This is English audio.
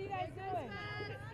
you guys doing?